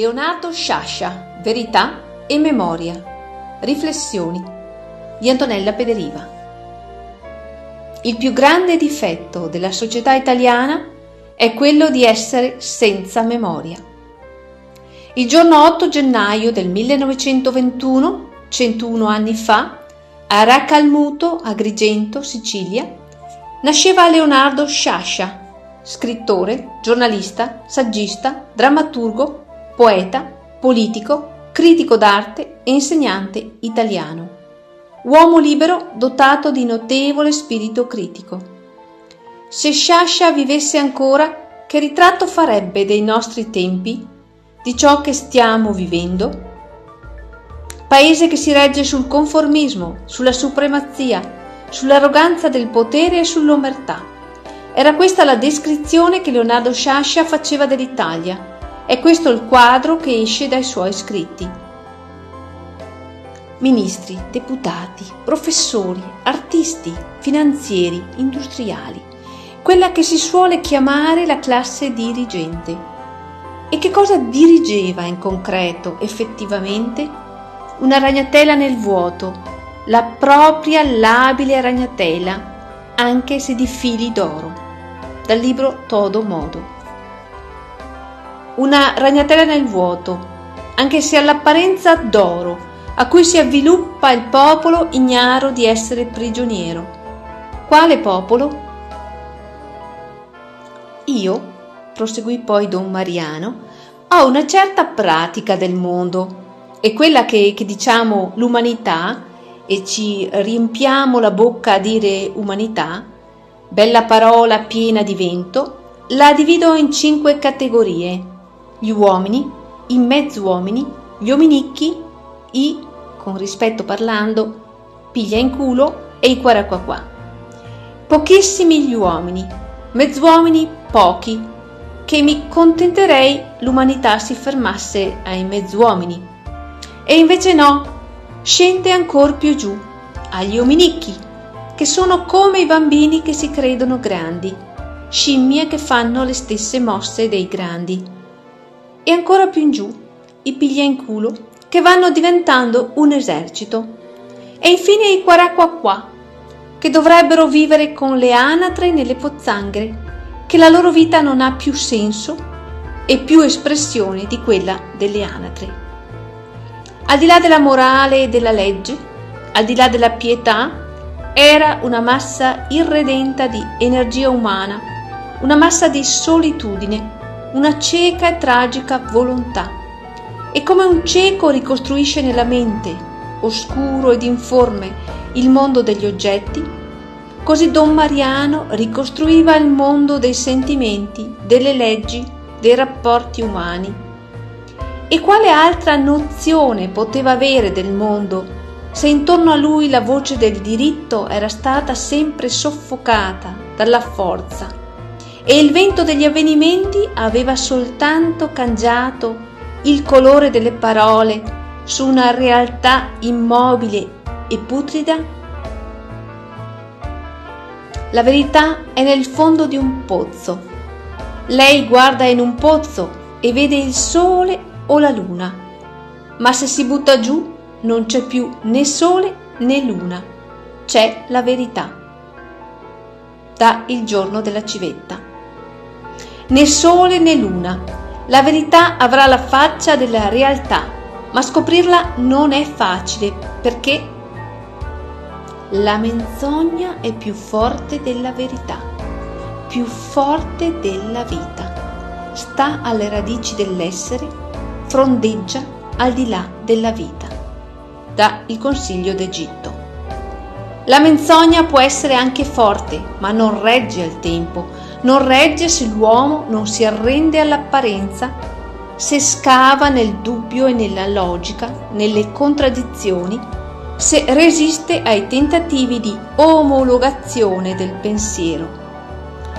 Leonardo Sciascia, Verità e Memoria. Riflessioni di Antonella Pederiva. Il più grande difetto della società italiana è quello di essere senza memoria. Il giorno 8 gennaio del 1921, 101 anni fa, a Raccalmuto, Agrigento, Sicilia, nasceva Leonardo Sciascia, scrittore, giornalista, saggista, drammaturgo, poeta, politico, critico d'arte e insegnante italiano. Uomo libero dotato di notevole spirito critico. Se Sciascia vivesse ancora, che ritratto farebbe dei nostri tempi, di ciò che stiamo vivendo? Paese che si regge sul conformismo, sulla supremazia, sull'arroganza del potere e sull'omertà. Era questa la descrizione che Leonardo Sciascia faceva dell'Italia è questo il quadro che esce dai suoi scritti. Ministri, deputati, professori, artisti, finanzieri, industriali, quella che si suole chiamare la classe dirigente. E che cosa dirigeva in concreto, effettivamente? Una ragnatela nel vuoto, la propria labile ragnatela, anche se di fili d'oro. Dal libro Todo Modo una ragnatela nel vuoto, anche se all'apparenza d'oro, a cui si avviluppa il popolo ignaro di essere prigioniero. Quale popolo? Io, proseguì poi don Mariano, ho una certa pratica del mondo e quella che, che diciamo l'umanità e ci riempiamo la bocca a dire umanità, bella parola piena di vento, la divido in cinque categorie gli uomini, i mezzuomini, gli ominicchi, i, con rispetto parlando, piglia in culo e i quaracquaqua. Pochissimi gli uomini, mezzuomini pochi, che mi contenterei l'umanità si fermasse ai mezzuomini. E invece no, scende ancor più giù, agli ominicchi, che sono come i bambini che si credono grandi, scimmie che fanno le stesse mosse dei grandi e ancora più in giù i piglia in culo che vanno diventando un esercito e infine i quaracquaqua che dovrebbero vivere con le anatre nelle pozzanghere che la loro vita non ha più senso e più espressione di quella delle anatre. Al di là della morale e della legge, al di là della pietà, era una massa irredenta di energia umana, una massa di solitudine una cieca e tragica volontà. E come un cieco ricostruisce nella mente, oscuro ed informe, il mondo degli oggetti, così Don Mariano ricostruiva il mondo dei sentimenti, delle leggi, dei rapporti umani. E quale altra nozione poteva avere del mondo se intorno a lui la voce del diritto era stata sempre soffocata dalla forza e il vento degli avvenimenti aveva soltanto cangiato il colore delle parole su una realtà immobile e putrida? La verità è nel fondo di un pozzo. Lei guarda in un pozzo e vede il sole o la luna, ma se si butta giù non c'è più né sole né luna, c'è la verità. Da il giorno della civetta né sole né luna. La verità avrà la faccia della realtà, ma scoprirla non è facile perché la menzogna è più forte della verità, più forte della vita. Sta alle radici dell'essere, frondeggia al di là della vita. Da il Consiglio d'Egitto. La menzogna può essere anche forte, ma non regge al tempo, non regge se l'uomo non si arrende all'apparenza, se scava nel dubbio e nella logica, nelle contraddizioni, se resiste ai tentativi di omologazione del pensiero.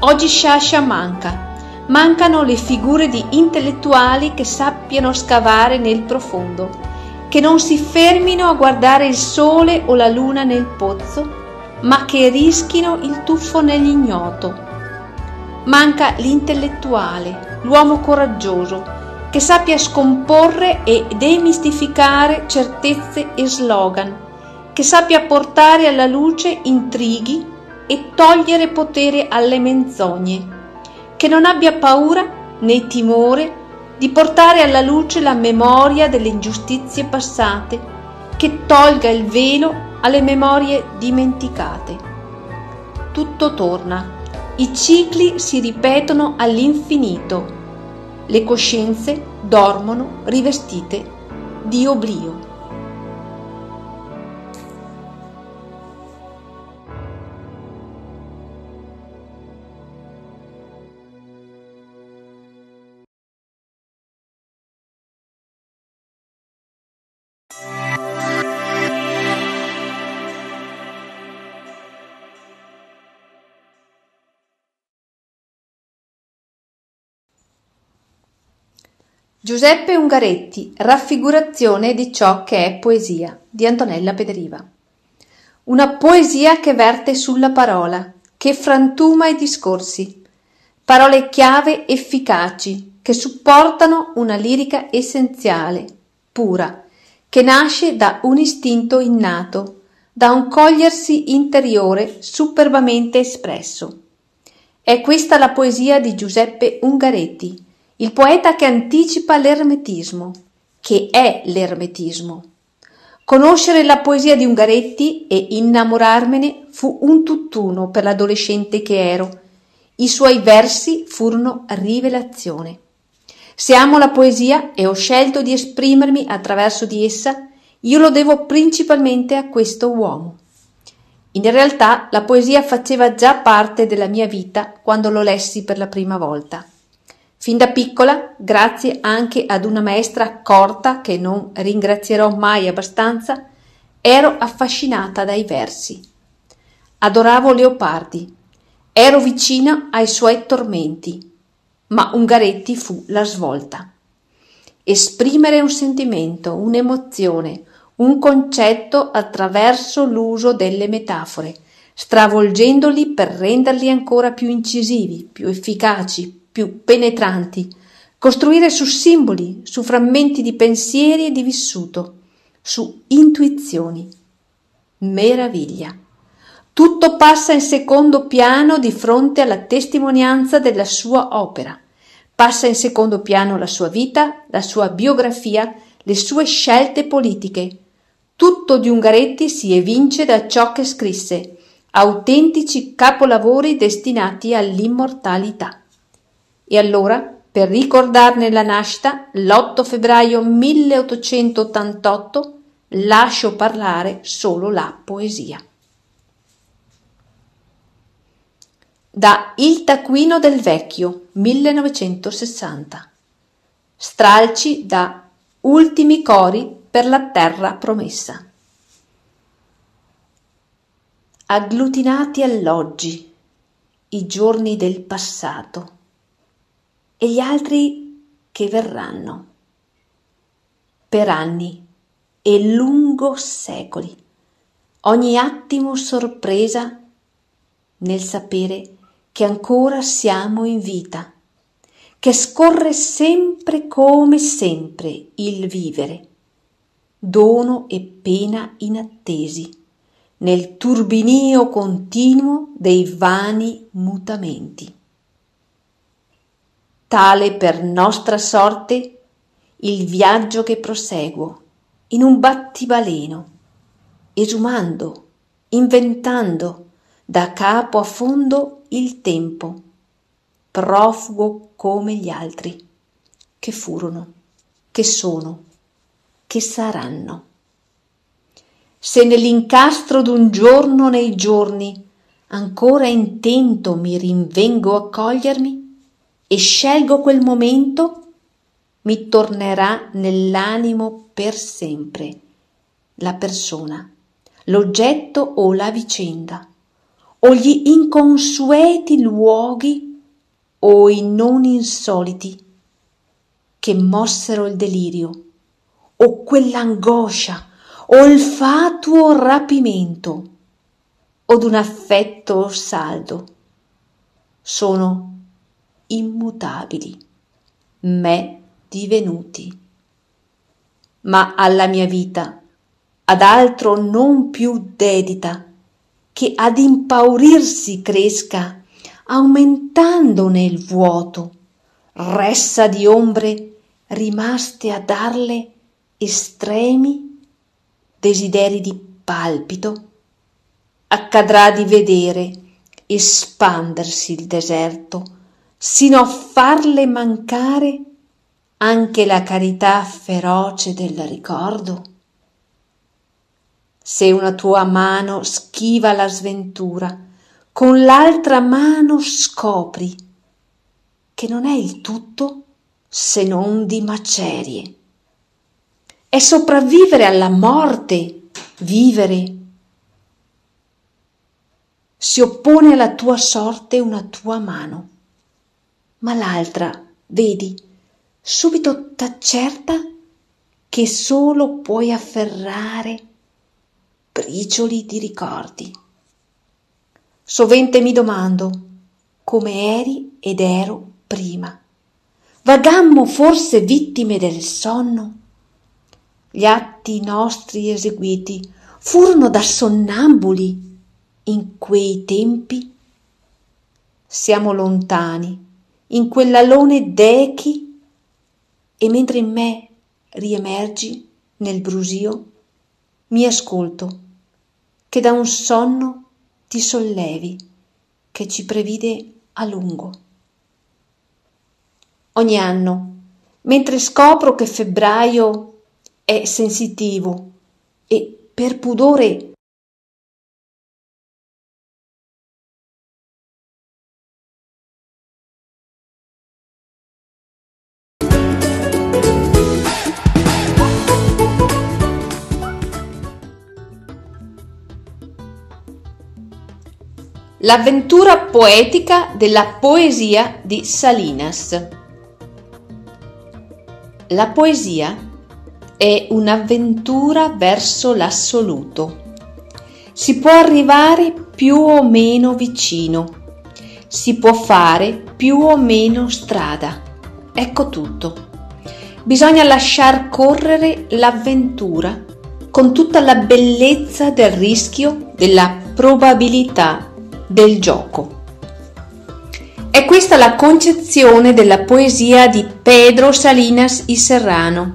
Oggi Sciascia manca, mancano le figure di intellettuali che sappiano scavare nel profondo, che non si fermino a guardare il sole o la luna nel pozzo, ma che rischino il tuffo nell'ignoto Manca l'intellettuale, l'uomo coraggioso, che sappia scomporre e demistificare certezze e slogan, che sappia portare alla luce intrighi e togliere potere alle menzogne, che non abbia paura né timore di portare alla luce la memoria delle ingiustizie passate, che tolga il velo alle memorie dimenticate. Tutto torna, i cicli si ripetono all'infinito, le coscienze dormono rivestite di oblio. Giuseppe Ungaretti, raffigurazione di ciò che è poesia, di Antonella Pederiva. Una poesia che verte sulla parola, che frantuma i discorsi, parole chiave efficaci, che supportano una lirica essenziale, pura, che nasce da un istinto innato, da un cogliersi interiore superbamente espresso. È questa la poesia di Giuseppe Ungaretti, il poeta che anticipa l'ermetismo, che è l'ermetismo. Conoscere la poesia di Ungaretti e innamorarmene fu un tutt'uno per l'adolescente che ero. I suoi versi furono rivelazione. Se amo la poesia e ho scelto di esprimermi attraverso di essa, io lo devo principalmente a questo uomo. In realtà la poesia faceva già parte della mia vita quando lo lessi per la prima volta. Fin da piccola, grazie anche ad una maestra accorta che non ringrazierò mai abbastanza, ero affascinata dai versi. Adoravo Leopardi, ero vicina ai suoi tormenti, ma Ungaretti fu la svolta. Esprimere un sentimento, un'emozione, un concetto attraverso l'uso delle metafore, stravolgendoli per renderli ancora più incisivi, più efficaci, più penetranti, costruire su simboli, su frammenti di pensieri e di vissuto, su intuizioni. Meraviglia. Tutto passa in secondo piano di fronte alla testimonianza della sua opera. Passa in secondo piano la sua vita, la sua biografia, le sue scelte politiche. Tutto di Ungaretti si evince da ciò che scrisse, autentici capolavori destinati all'immortalità. E allora, per ricordarne la nascita, l'8 febbraio 1888, lascio parlare solo la poesia. Da Il taccuino del vecchio, 1960. Stralci da Ultimi cori per la terra promessa. Agglutinati all'oggi, i giorni del passato e gli altri che verranno. Per anni e lungo secoli, ogni attimo sorpresa nel sapere che ancora siamo in vita, che scorre sempre come sempre il vivere, dono e pena inattesi, nel turbinio continuo dei vani mutamenti tale per nostra sorte il viaggio che proseguo in un battibaleno, esumando, inventando da capo a fondo il tempo, profugo come gli altri, che furono, che sono, che saranno. Se nell'incastro d'un giorno nei giorni ancora intento mi rinvengo a cogliermi, e scelgo quel momento, mi tornerà nell'animo per sempre la persona, l'oggetto o la vicenda, o gli inconsueti luoghi o i non insoliti che mossero il delirio, o quell'angoscia, o il fatuo rapimento, o d'un affetto saldo. Sono immutabili. Me divenuti. Ma alla mia vita, ad altro non più dedita, che ad impaurirsi cresca, aumentandone il vuoto, ressa di ombre rimaste a darle estremi desideri di palpito, accadrà di vedere espandersi il deserto, sino a farle mancare anche la carità feroce del ricordo? Se una tua mano schiva la sventura, con l'altra mano scopri che non è il tutto se non di macerie. È sopravvivere alla morte, vivere. Si oppone alla tua sorte una tua mano, ma l'altra, vedi, subito t'accerta che solo puoi afferrare bricioli di ricordi. Sovente mi domando come eri ed ero prima. Vagammo forse vittime del sonno? Gli atti nostri eseguiti furono da sonnambuli in quei tempi? Siamo lontani, in quell'alone d'echi, e mentre in me riemergi nel brusio, mi ascolto, che da un sonno ti sollevi, che ci previde a lungo. Ogni anno, mentre scopro che febbraio è sensitivo e per pudore L'avventura poetica della poesia di Salinas. La poesia è un'avventura verso l'assoluto. Si può arrivare più o meno vicino, si può fare più o meno strada. Ecco tutto. Bisogna lasciar correre l'avventura con tutta la bellezza del rischio, della probabilità del gioco. È questa la concezione della poesia di Pedro Salinas y Serrano,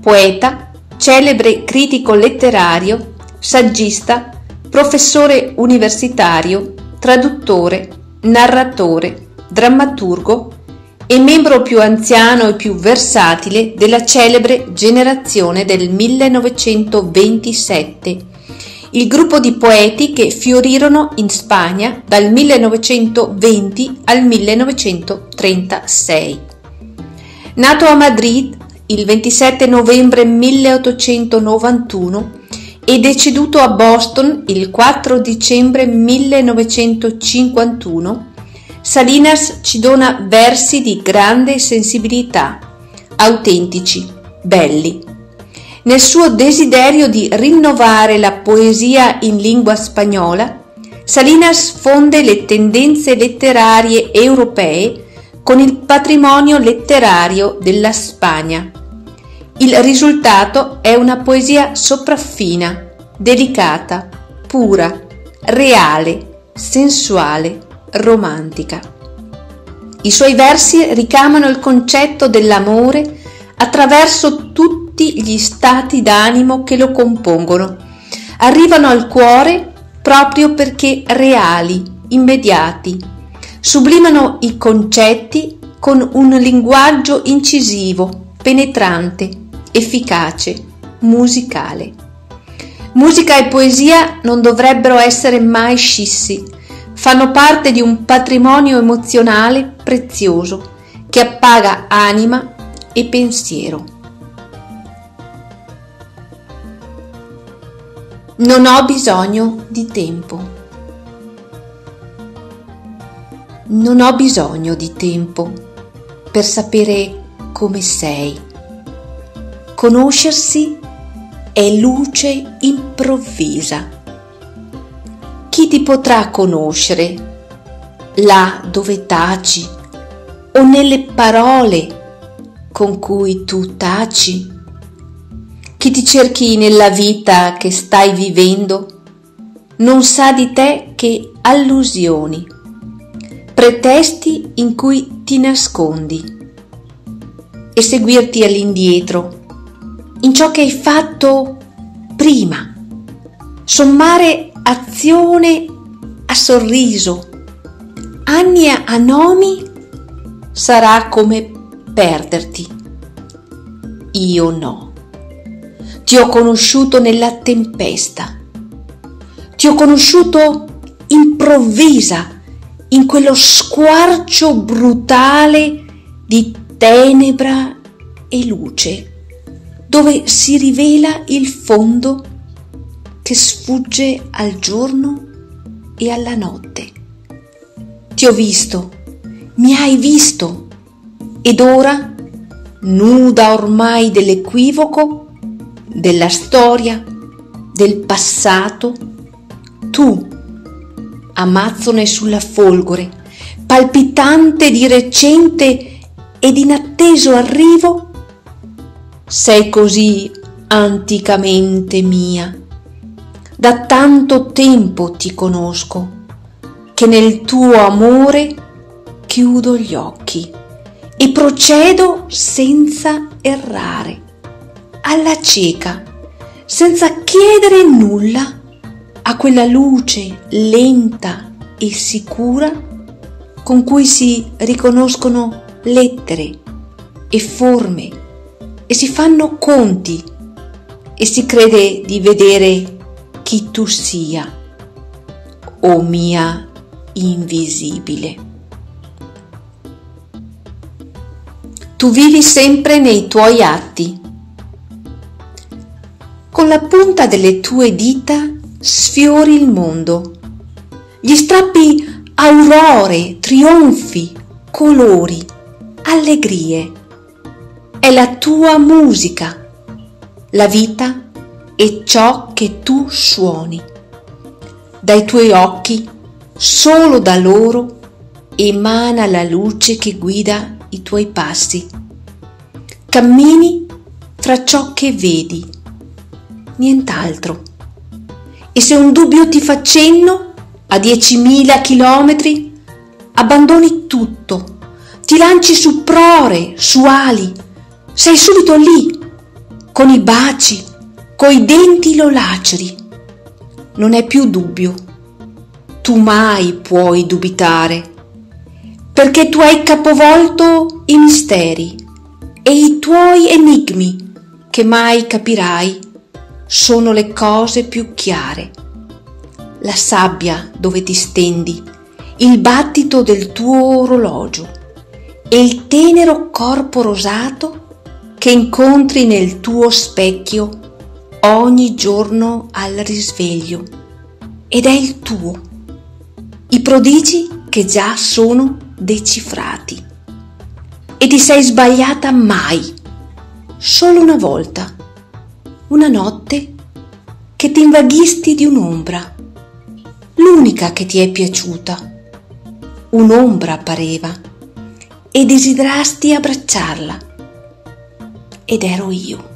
poeta, celebre critico letterario, saggista, professore universitario, traduttore, narratore, drammaturgo e membro più anziano e più versatile della celebre generazione del 1927 il gruppo di poeti che fiorirono in Spagna dal 1920 al 1936. Nato a Madrid il 27 novembre 1891 e deceduto a Boston il 4 dicembre 1951, Salinas ci dona versi di grande sensibilità, autentici, belli nel suo desiderio di rinnovare la poesia in lingua spagnola, Salinas fonde le tendenze letterarie europee con il patrimonio letterario della Spagna. Il risultato è una poesia sopraffina, delicata, pura, reale, sensuale, romantica. I suoi versi ricamano il concetto dell'amore attraverso tutti tutti gli stati d'animo che lo compongono. Arrivano al cuore proprio perché reali, immediati. Sublimano i concetti con un linguaggio incisivo, penetrante, efficace, musicale. Musica e poesia non dovrebbero essere mai scissi, fanno parte di un patrimonio emozionale prezioso che appaga anima e pensiero. Non ho bisogno di tempo. Non ho bisogno di tempo per sapere come sei. Conoscersi è luce improvvisa. Chi ti potrà conoscere là dove taci o nelle parole con cui tu taci? Chi ti cerchi nella vita che stai vivendo non sa di te che allusioni, pretesti in cui ti nascondi e seguirti all'indietro in ciò che hai fatto prima, sommare azione a sorriso, anni a nomi sarà come perderti. Io no. Ti ho conosciuto nella tempesta. Ti ho conosciuto improvvisa, in quello squarcio brutale di tenebra e luce, dove si rivela il fondo che sfugge al giorno e alla notte. Ti ho visto, mi hai visto, ed ora, nuda ormai dell'equivoco, della storia, del passato, tu, amazzone sulla folgore, palpitante di recente ed inatteso arrivo, sei così anticamente mia. Da tanto tempo ti conosco che nel tuo amore chiudo gli occhi e procedo senza errare, alla cieca, senza chiedere nulla a quella luce lenta e sicura con cui si riconoscono lettere e forme e si fanno conti e si crede di vedere chi tu sia, o mia invisibile. Tu vivi sempre nei tuoi atti. Con la punta delle tue dita sfiori il mondo. Gli strappi aurore, trionfi, colori allegrie. È la tua musica. La vita è ciò che tu suoni. Dai tuoi occhi, solo da loro, emana la luce che guida i tuoi passi. Cammini fra ciò che vedi, nient'altro. E se un dubbio ti fa cenno, a diecimila chilometri, abbandoni tutto. Ti lanci su prore, su ali, sei subito lì, con i baci, coi denti lo laceri. Non è più dubbio, tu mai puoi dubitare, perché tu hai capovolto i misteri e i tuoi enigmi che mai capirai sono le cose più chiare. La sabbia dove ti stendi, il battito del tuo orologio, e il tenero corpo rosato che incontri nel tuo specchio ogni giorno al risveglio ed è il tuo. I prodigi che già sono decifrati. E ti sei sbagliata mai, solo una volta, una notte che ti invaghisti di un'ombra, l'unica che ti è piaciuta. Un'ombra pareva e desiderasti abbracciarla. Ed ero io.